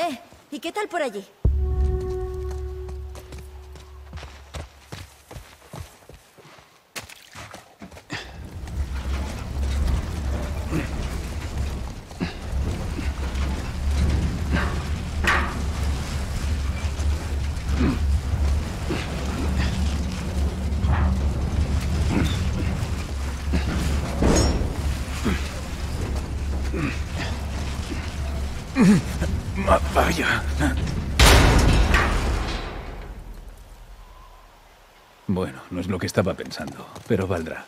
Eh, ¿y qué tal por allí? Que estaba pensando, pero valdrá.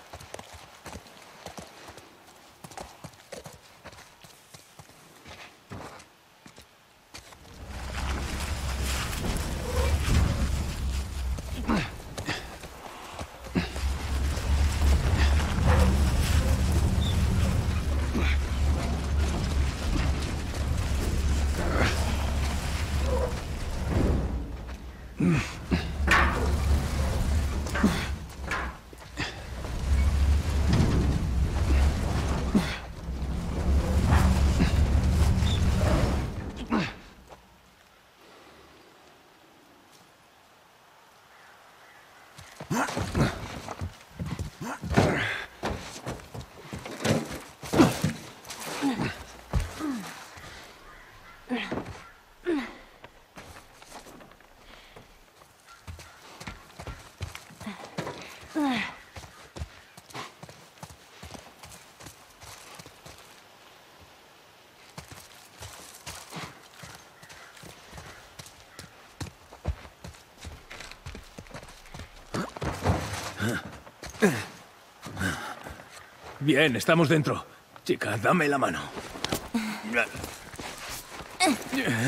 Bien, estamos dentro. Chica, dame la mano.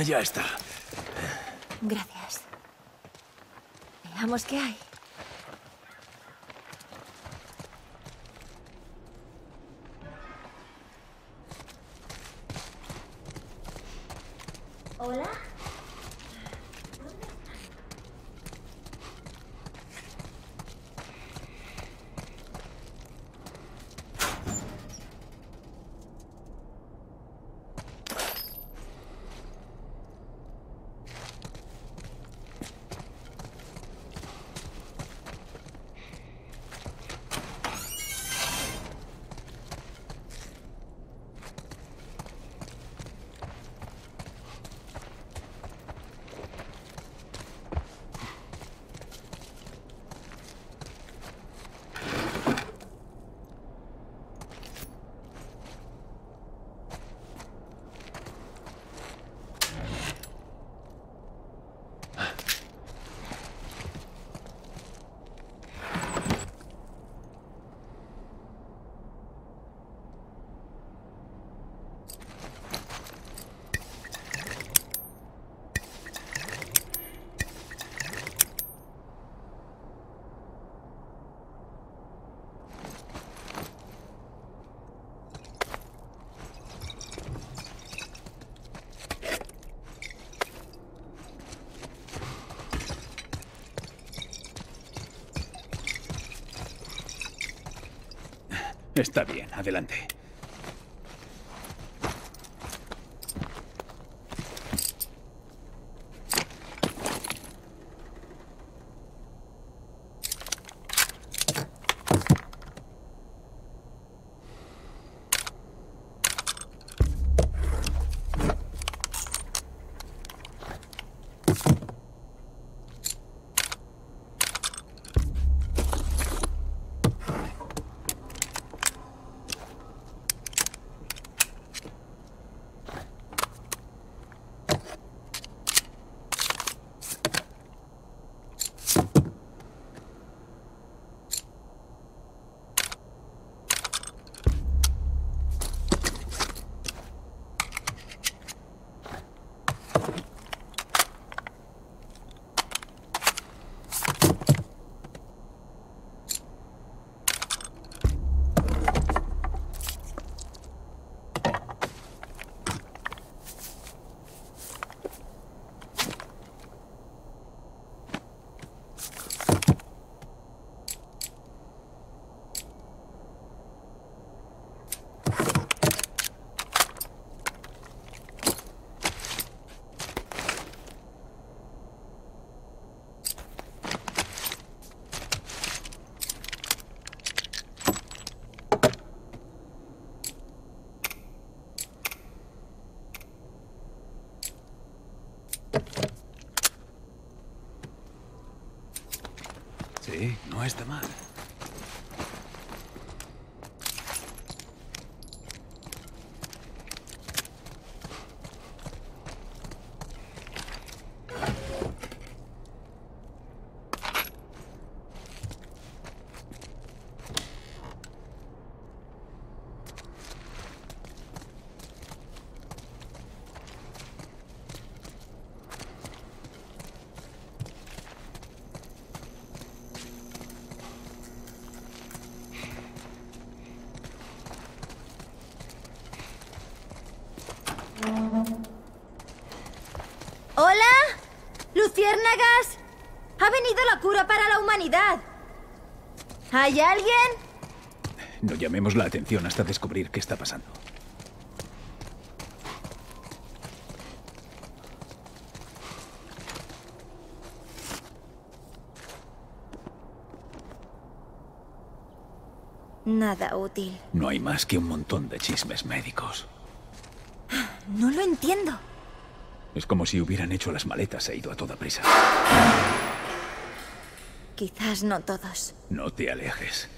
Ya está. Gracias. Veamos qué hay. ¿Hola? Está bien, adelante. ¿Luciérnagas? Ha venido la cura para la humanidad. ¿Hay alguien? No llamemos la atención hasta descubrir qué está pasando. Nada útil. No hay más que un montón de chismes médicos. No lo entiendo. Es como si hubieran hecho las maletas e ido a toda prisa. Quizás no todos. No te alejes.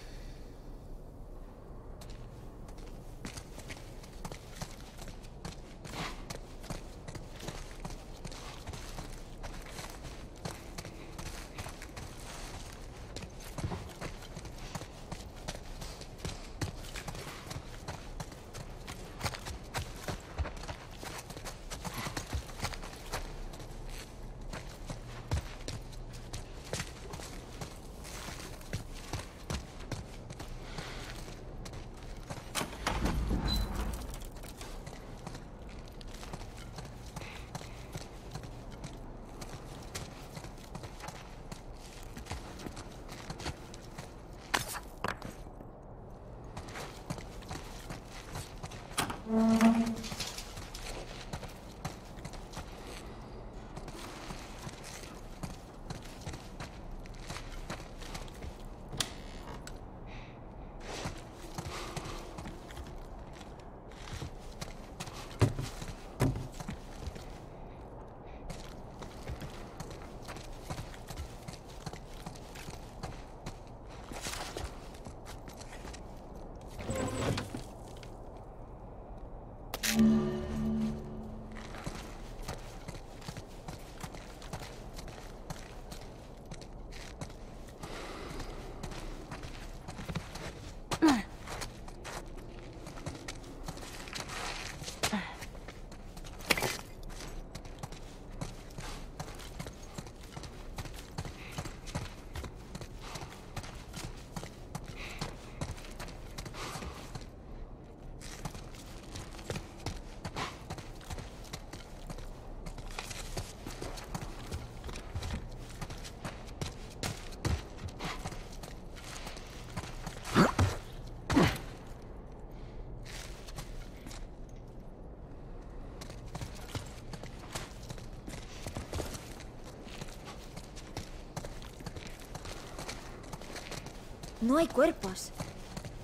No hay cuerpos.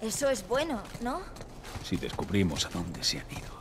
Eso es bueno, ¿no? Si descubrimos a dónde se han ido.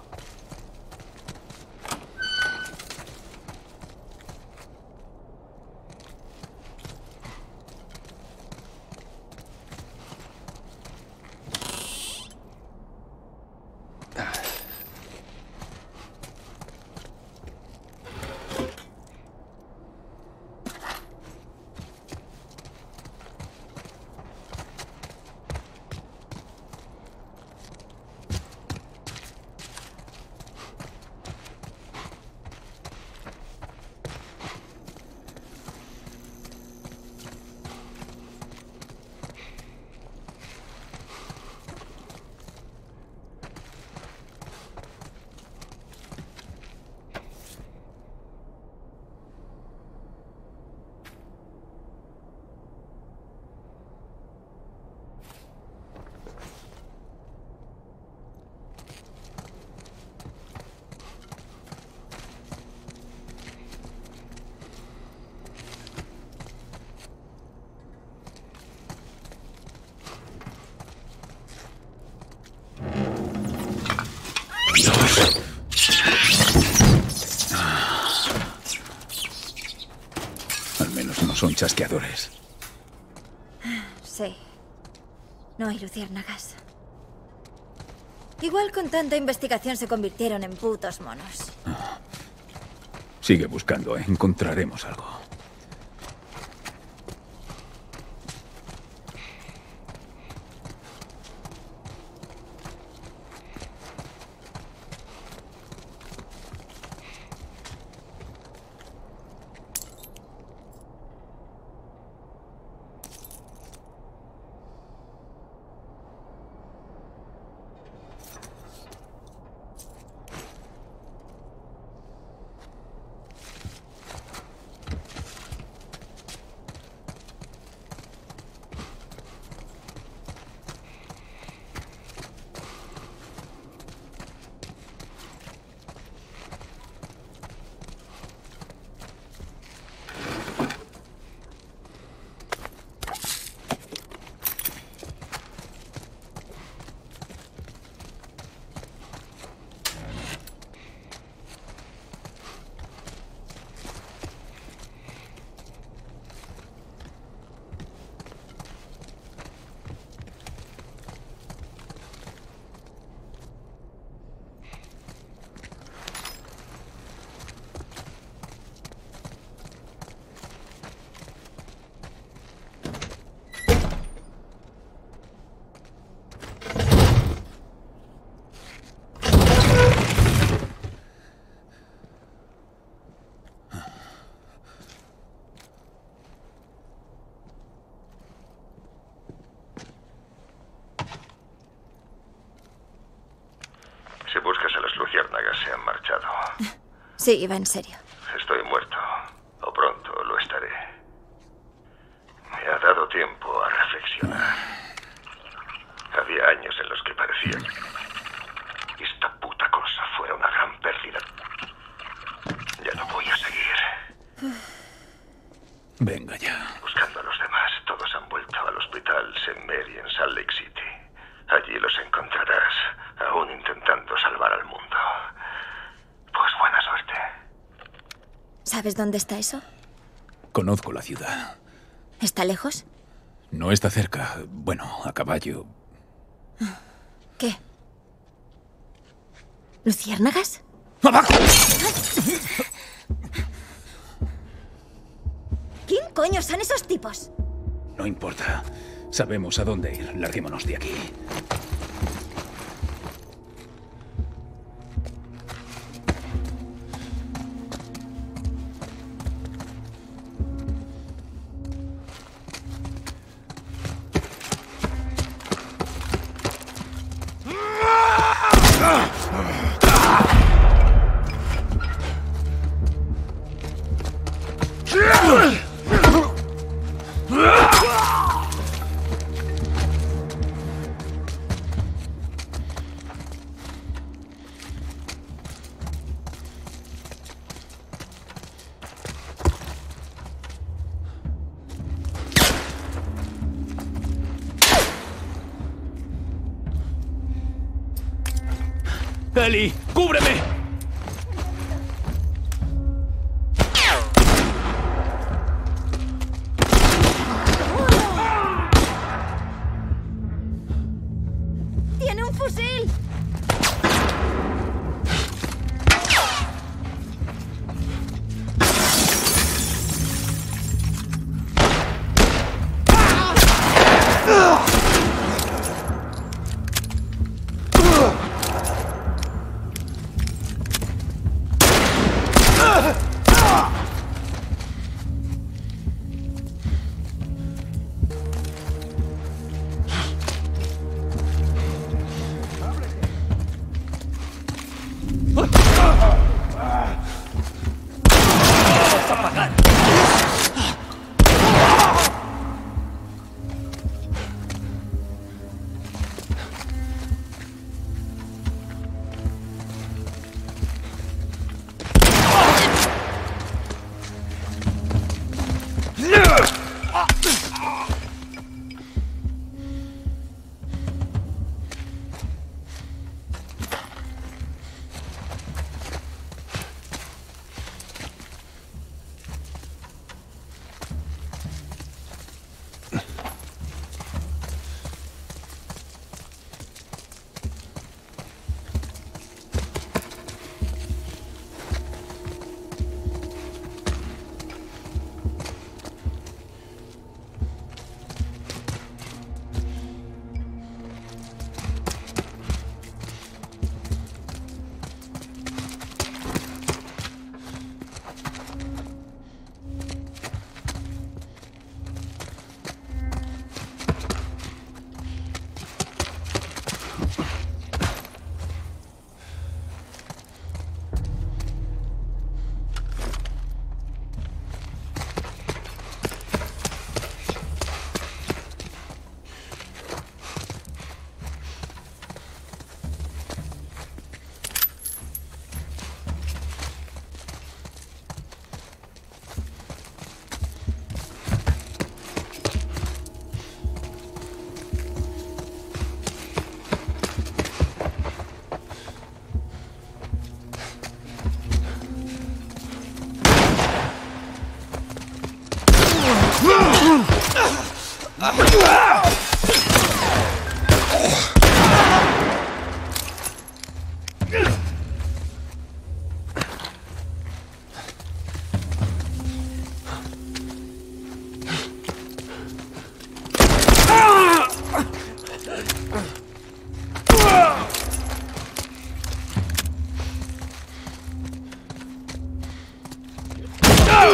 Al menos no son chasqueadores. Sí. No hay luciérnagas. Igual con tanta investigación se convirtieron en putos monos. Sigue buscando, ¿eh? encontraremos algo. Si buscas a las luciérnagas, se han marchado. Sí, iba en serio. Estoy muerto. O pronto lo estaré. Me ha dado tiempo a reflexionar. Había años en los que parecía que esta puta cosa fuera una gran pérdida. Ya no voy a seguir. Venga ya. Buscando a los demás, todos han vuelto al hospital St. Mary en Salt Lake City. Allí los encontrarás, aún intentando salvar al mundo. ¿Sabes dónde está eso? Conozco la ciudad. ¿Está lejos? No está cerca. Bueno, a caballo. ¿Qué? ¿Luciérnagas? ¿Quién coño son esos tipos? No importa. Sabemos a dónde ir. Larguémonos de aquí. ¡Eli!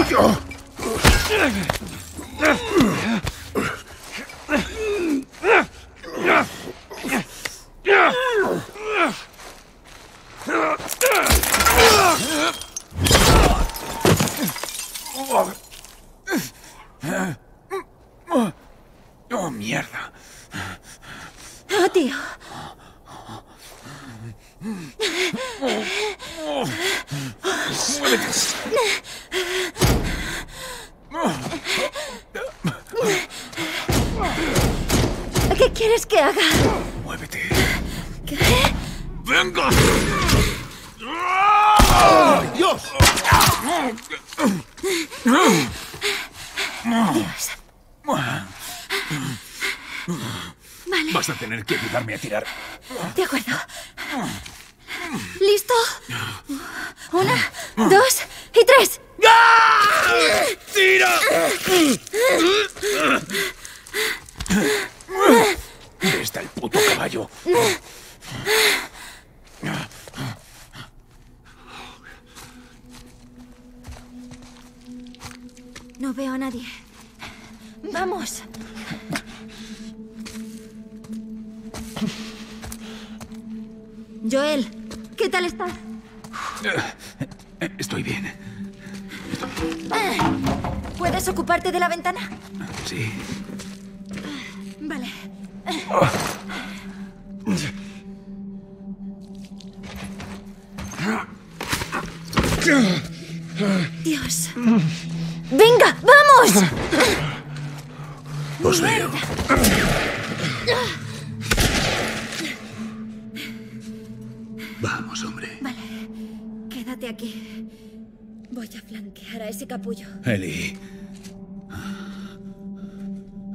Oh, ¡Dios! Vas a tener que ayudarme a tirar. De acuerdo. ¿Listo? Una, dos y tres. ¡Tira! ¿Dónde está el puto caballo? No veo a nadie. Vamos. Joel, ¿qué tal estás? Estoy bien. ¿Puedes ocuparte de la ventana? Sí. Vale. Dios.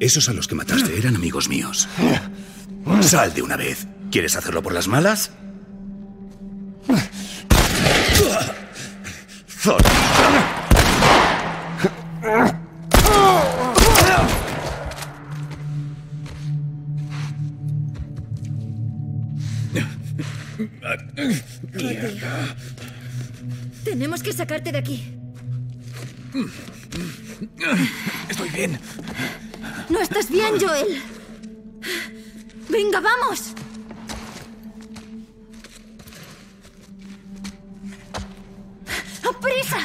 Esos a los que mataste eran amigos míos. Sal de una vez. ¿Quieres hacerlo por las malas? Tenemos que sacarte de aquí. Estoy bien. No estás bien, Joel. Venga, vamos. ¡Prisa!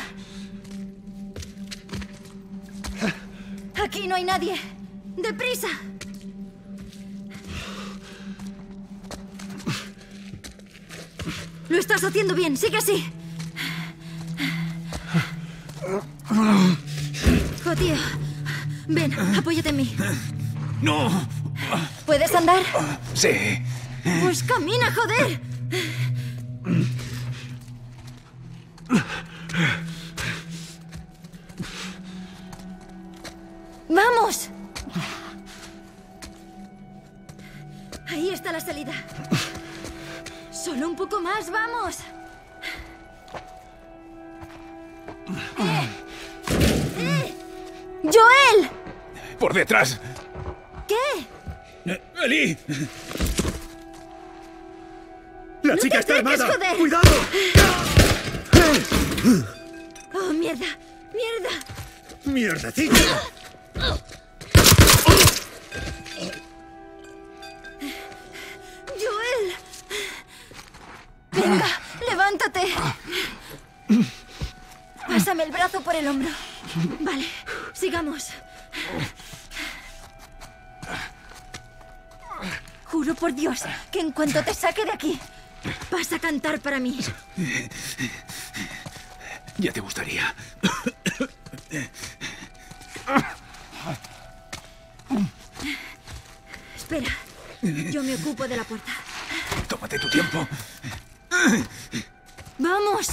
Aquí no hay nadie. ¡Deprisa! Lo estás haciendo bien. Sigue así. Ven, apóyate en mí. ¡No! ¿Puedes andar? Sí. Pues camina, joder. ¡Vamos! Ahí está la salida. Solo un poco más, vamos. ¡Por detrás! ¿Qué? Eh, ¡Eli! ¡La ¡No chica está armada! joder! ¡Cuidado! ¡Oh, mierda! ¡Mierda! ¡Mierdecita! ¡Joel! Venga, levántate. Pásame el brazo por el hombro. Vale, sigamos. Por Dios que en cuanto te saque de aquí, vas a cantar para mí. Ya te gustaría. Espera, yo me ocupo de la puerta. Tómate tu tiempo. ¡Vamos!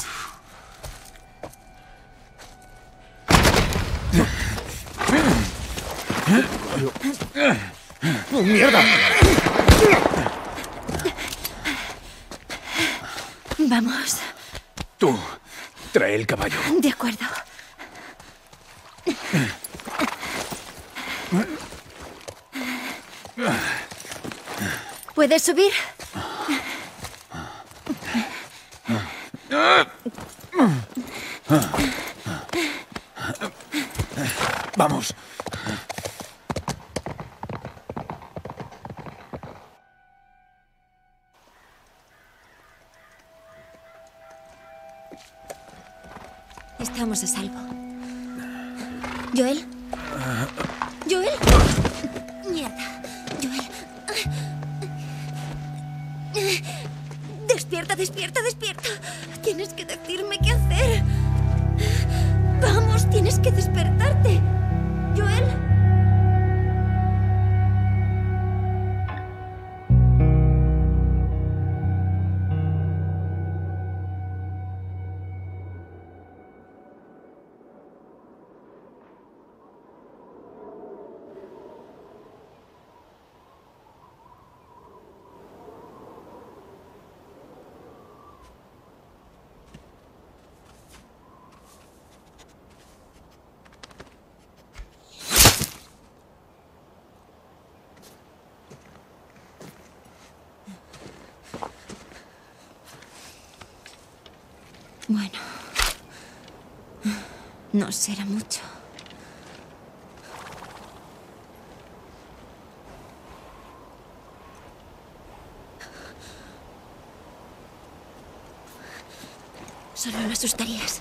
¡Mierda! Vamos. Tú, trae el caballo. De acuerdo. ¿Puedes subir? Vamos. Estamos a salvo. ¿Joel? ¿Joel? Mierda. Joel. Despierta, despierta, despierta. Tienes que decirme qué hacer. Vamos, tienes que despertarte. Bueno. No será mucho. Solo lo asustarías.